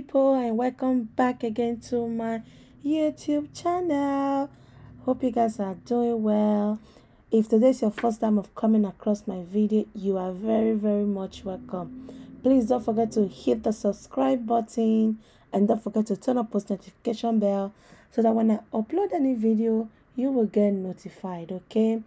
people and welcome back again to my youtube channel. Hope you guys are doing well. If today is your first time of coming across my video you are very very much welcome. Please don't forget to hit the subscribe button and don't forget to turn on post notification bell so that when i upload any video you will get notified okay?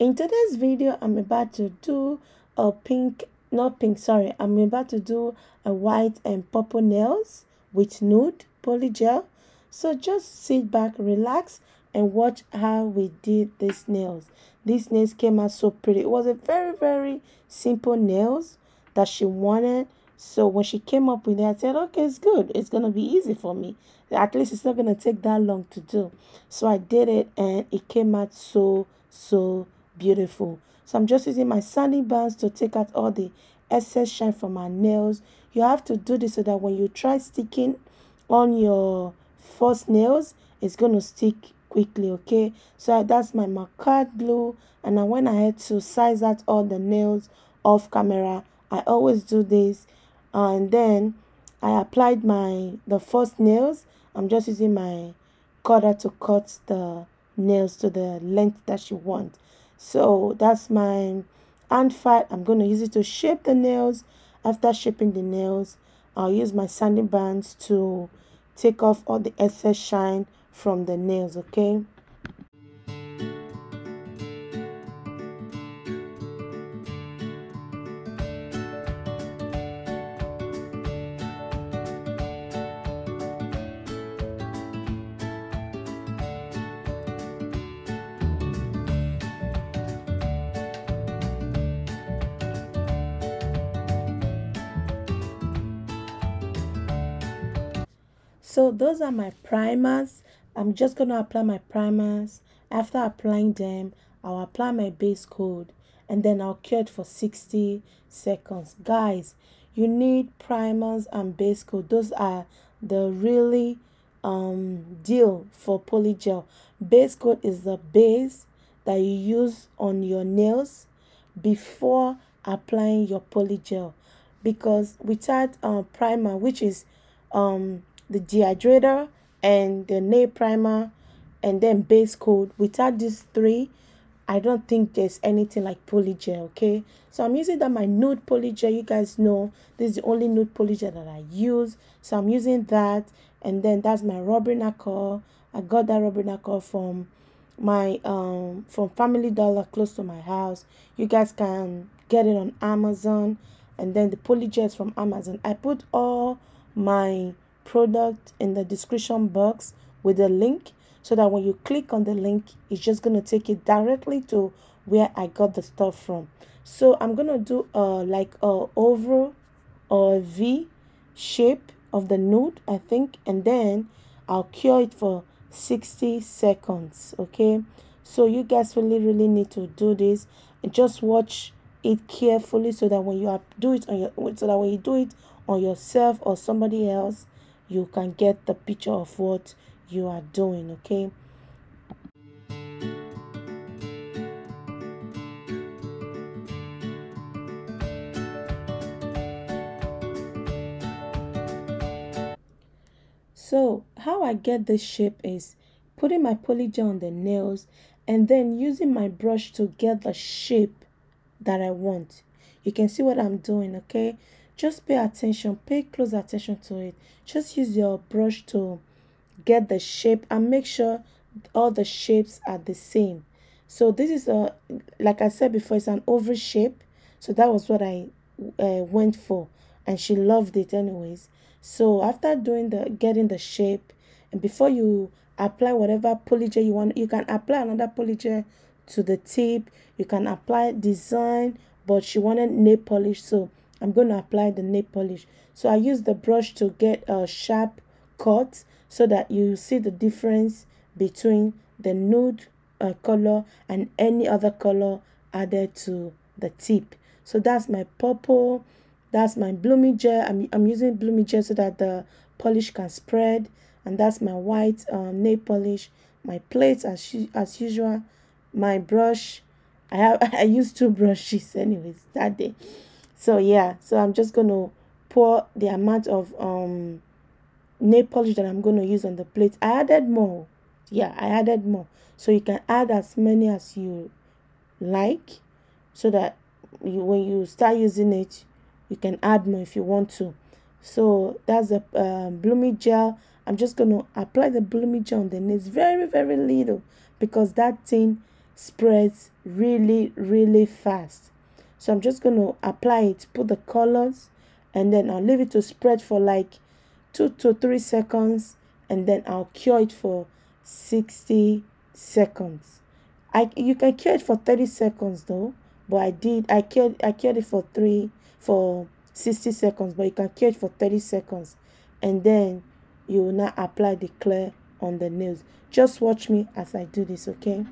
In today's video i'm about to do a pink not pink sorry. I'm about to do a white and purple nails with nude poly gel. So just sit back relax and watch how we did these nails. These nails came out so pretty. It was a very very simple nails that she wanted. So when she came up with it i said okay it's good. It's gonna be easy for me. At least it's not gonna take that long to do. So i did it and it came out so so beautiful so I'm just using my sanding bands to take out all the excess shine from my nails. You have to do this so that when you try sticking on your first nails, it's going to stick quickly, okay? So that's my Makartt glue. And I went ahead to size out all the nails off camera. I always do this. and then I applied my the first nails. I'm just using my cutter to cut the nails to the length that you want. So that's my hand file. I'm going to use it to shape the nails. After shaping the nails, I'll use my sanding bands to take off all the excess shine from the nails, okay? So those are my primers. I'm just going to apply my primers. After applying them i'll apply my base coat and then i'll cure it for 60 seconds. Guys you need primers and base coat those are the really um deal for polygel. Base coat is the base that you use on your nails before applying your polygel. Because without uh, primer which is um the dehydrator and the nail primer and then base coat. Without these three i don't think there's anything like polygel okay? So i'm using that my nude polygel you guys know. This is the only nude polygel that i use. So i'm using that. And then that's my rubbing alcohol. I got that rubbing alcohol from my um from family dollar close to my house. You guys can get it on amazon. And then the polygel is from amazon. I put all my product in the description box with a link so that when you click on the link it's just going to take you directly to where I got the stuff from. So I'm going to do uh like a oval or V shape of the nude I think and then I'll cure it for 60 seconds okay? So you guys really really need to do this and just watch it carefully so that when you do it on your so that when you do it on yourself or somebody else you can get the picture of what you are doing okay So how I get this shape is putting my polygel on the nails and then using my brush to get the shape that I want. You can see what I'm doing, okay? Just pay attention pay close attention to it. Just use your brush to get the shape and make sure all the shapes are the same. So this is a like i said before it's an oval shape. So that was what i uh, went for and she loved it anyways. So after doing the getting the shape and before you apply whatever polygel you want you can apply another polygel to the tip. You can apply design but she wanted nail polish so I'm going to apply the nail polish. So I use the brush to get a sharp cut so that you see the difference between the nude uh, color and any other color added to the tip. So that's my purple. That's my bloomy gel. I'm, I'm using bloomy gel so that the polish can spread. And that's my white um, nail polish. My plates as, as usual. My brush. I have I used two brushes anyways that day so yeah so i'm just going to pour the amount of um nail polish that I'm going to use on the plate. I added more. Yeah, I added more. So you can add as many as you like so that you, when you start using it, you can add more if you want to. So that's a um, Blumi gel. I'm just going to apply the Blumi gel on the nails very, very little because that thing spreads really, really fast. So I'm just going to apply it, put the colors, and then I'll leave it to spread for like two to three seconds, and then I'll cure it for 60 seconds. I you can cure it for 30 seconds though, but I did I cured I cured it for three for 60 seconds, but you can cure it for 30 seconds, and then you will now apply the clear on the nails. Just watch me as I do this, okay?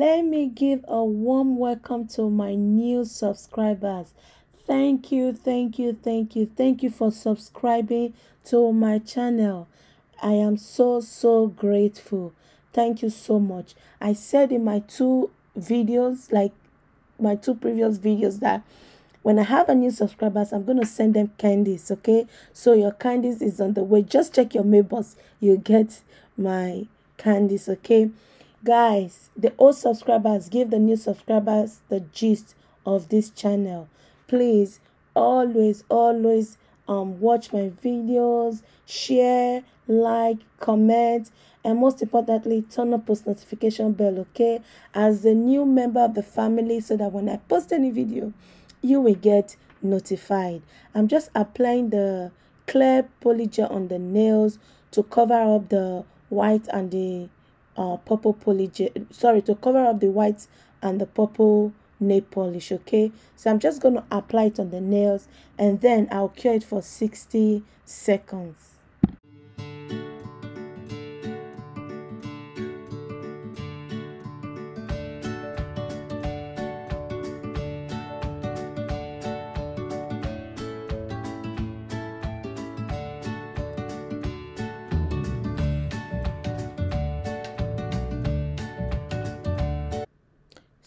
Let me give a warm welcome to my new subscribers. Thank you, thank you, thank you, thank you for subscribing to my channel. I am so, so grateful. Thank you so much. I said in my two videos, like my two previous videos, that when I have a new subscribers, I'm going to send them candies, okay? So your candies is on the way. Just check your mailbox. You get my candies, okay? Guys, the old subscribers give the new subscribers the gist of this channel. Please, always, always um, watch my videos, share, like, comment, and most importantly, turn on post notification bell, okay? As a new member of the family so that when I post any video, you will get notified. I'm just applying the clear polygel on the nails to cover up the white and the uh, purple polish sorry to cover up the white and the purple nail polish okay? So i'm just going to apply it on the nails and then i'll cure it for 60 seconds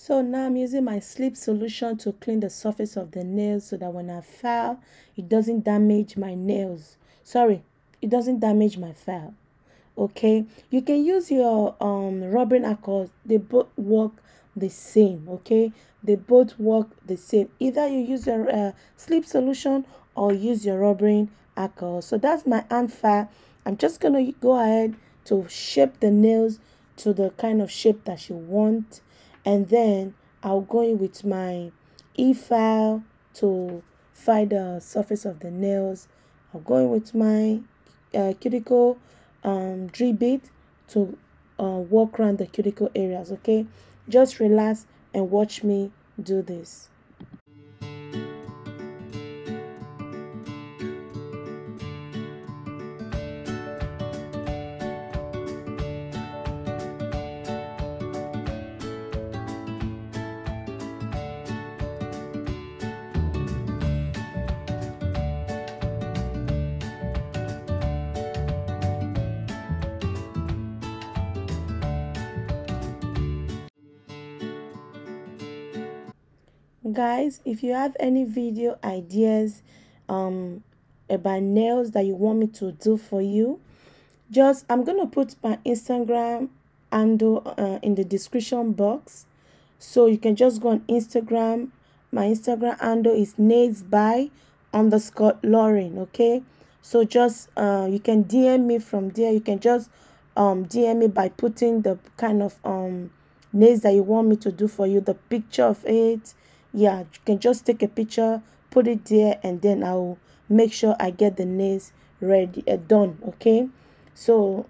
So now I'm using my slip solution to clean the surface of the nails so that when I file, it doesn't damage my nails. Sorry, it doesn't damage my file. Okay, you can use your um rubbing alcohol. They both work the same. Okay, they both work the same. Either you use your uh, slip solution or use your rubbing alcohol. So that's my hand file. I'm just gonna go ahead to shape the nails to the kind of shape that you want and then I'll go in with my e-file to file the surface of the nails. I'll go in with my uh, cuticle um, drill bit to uh, walk around the cuticle areas, okay? Just relax and watch me do this. Guys if you have any video ideas um about nails that you want me to do for you just i'm gonna put my instagram handle uh, in the description box. So you can just go on instagram. My instagram handle is nails by underscore laureen okay? So just uh you can dm me from there. You can just um dm me by putting the kind of um nails that you want me to do for you the picture of it yeah you can just take a picture put it there and then i'll make sure i get the nails ready uh, done okay? So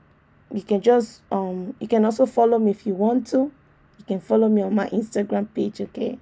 you can just um you can also follow me if you want to. You can follow me on my instagram page okay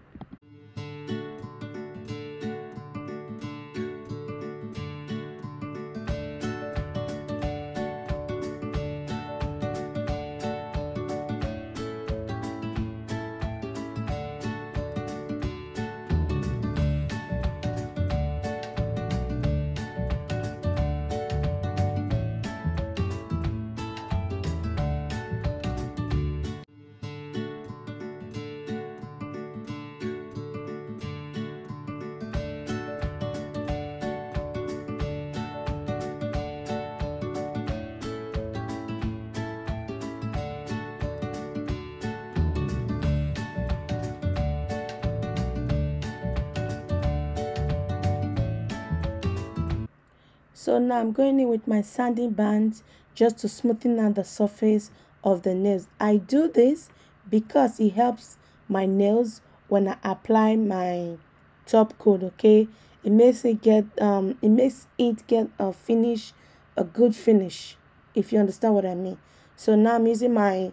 so now i'm going in with my sanding band just to smoothen out the surface of the nails. I do this because it helps my nails when i apply my top coat okay? It makes it get um it makes it get a finish a good finish if you understand what i mean. So now i'm using my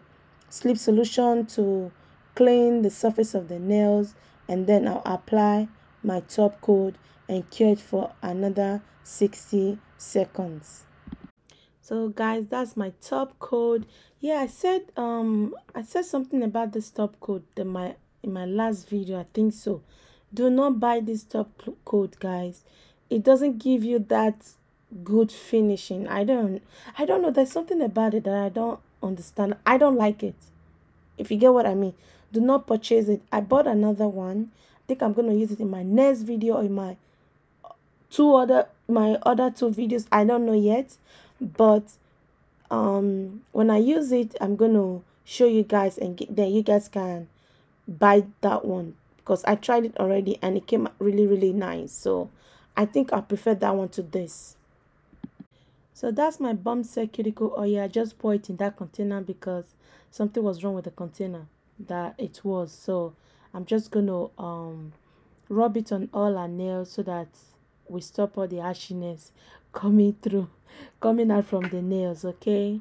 slip solution to clean the surface of the nails and then i'll apply my top coat and cure it for another 60 seconds. So guys that's my top coat yeah i said um i said something about this top coat in my in my last video i think so. Do not buy this top coat guys. It doesn't give you that good finishing. I don't i don't know. There's something about it that i don't understand. I don't like it if you get what i mean. Do not purchase it. I bought another one. I think i'm going to use it in my next video or in my two other my other two videos i don't know yet but um when i use it i'm to show you guys and get, then you guys can buy that one because I tried it already and it came really really nice. So I think I prefer that one to this. So that's my Bomesel cuticle oil. I just pour it in that container because something was wrong with the container that it was. So I'm just gonna um rub it on all our nails so that we stop all the ashiness coming through coming out from the nails okay?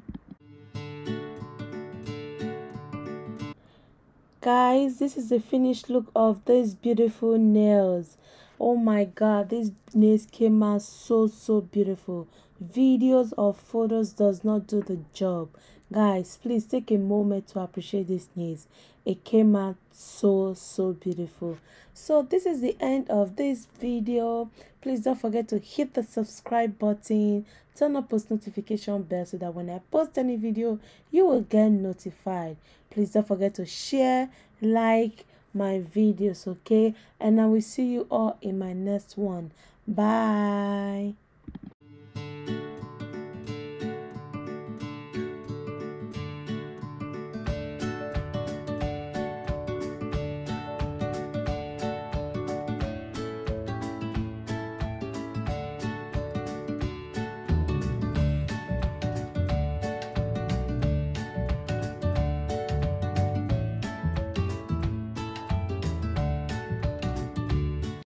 Guys this is the finished look of these beautiful nails. Oh my god these nails came out so so beautiful. Videos or photos does not do the job guys please take a moment to appreciate this nails it came out so so beautiful. So this is the end of this video. Please don't forget to hit the subscribe button. Turn on post notification bell so that when i post any video you will get notified. Please don't forget to share like my videos okay? And i will see you all in my next one. Bye